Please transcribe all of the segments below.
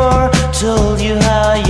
before. Told you how you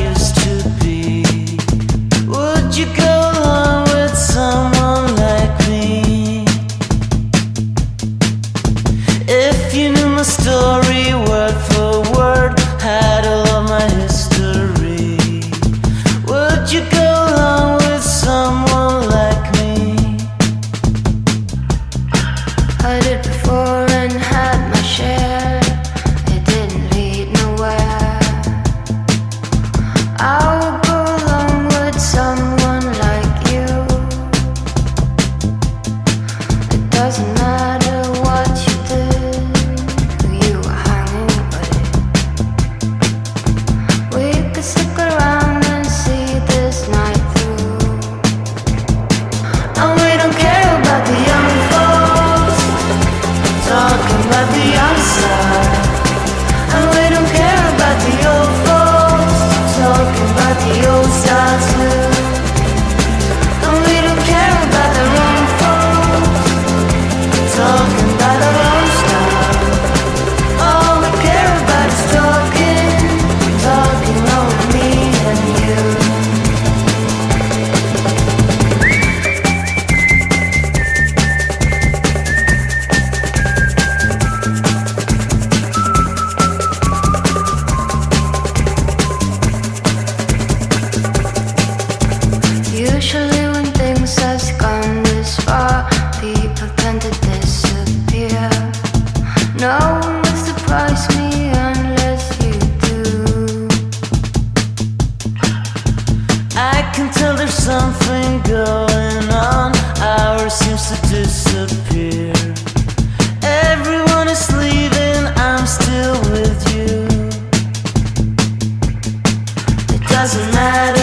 doesn't matter.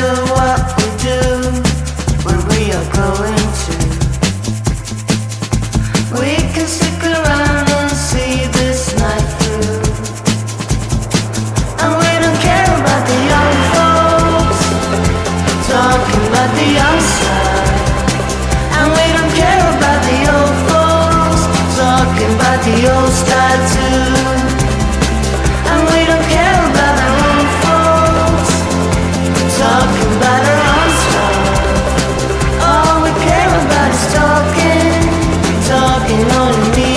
on me.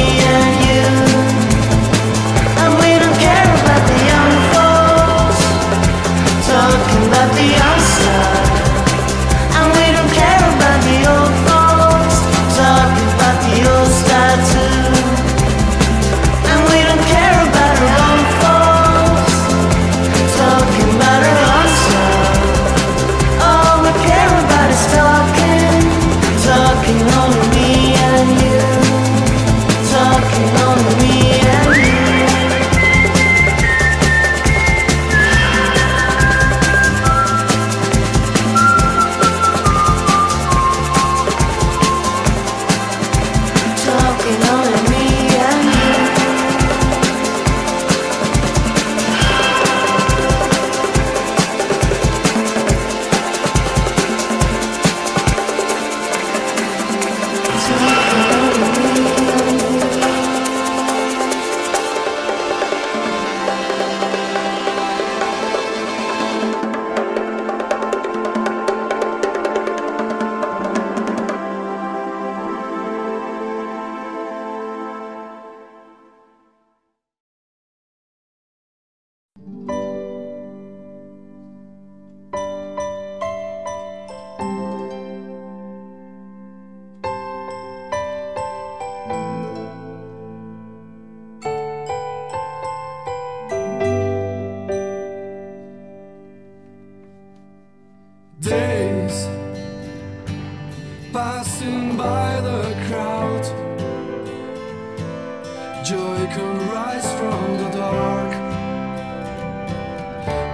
joy can rise from the dark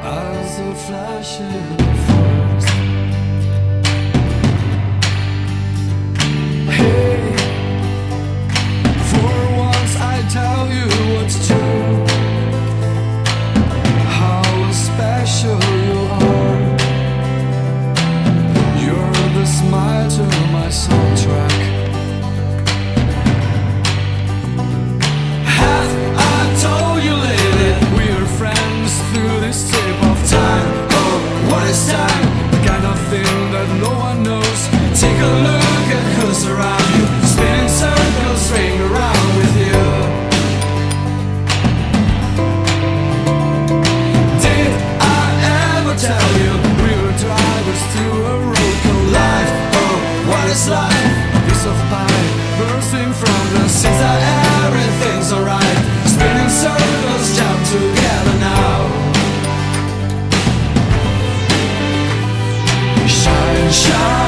as a flash of the fire. Shine.